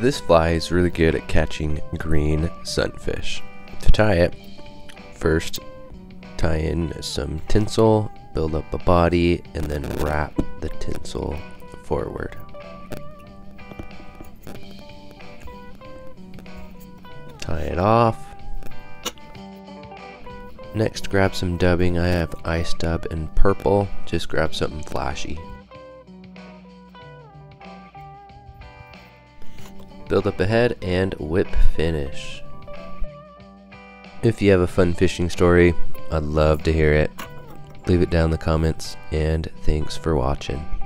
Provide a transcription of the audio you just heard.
This fly is really good at catching green sunfish. To tie it, first tie in some tinsel, build up a body, and then wrap the tinsel forward. Tie it off. Next, grab some dubbing. I have ice dub in purple. Just grab something flashy. Build up ahead, and whip finish. If you have a fun fishing story, I'd love to hear it. Leave it down in the comments, and thanks for watching.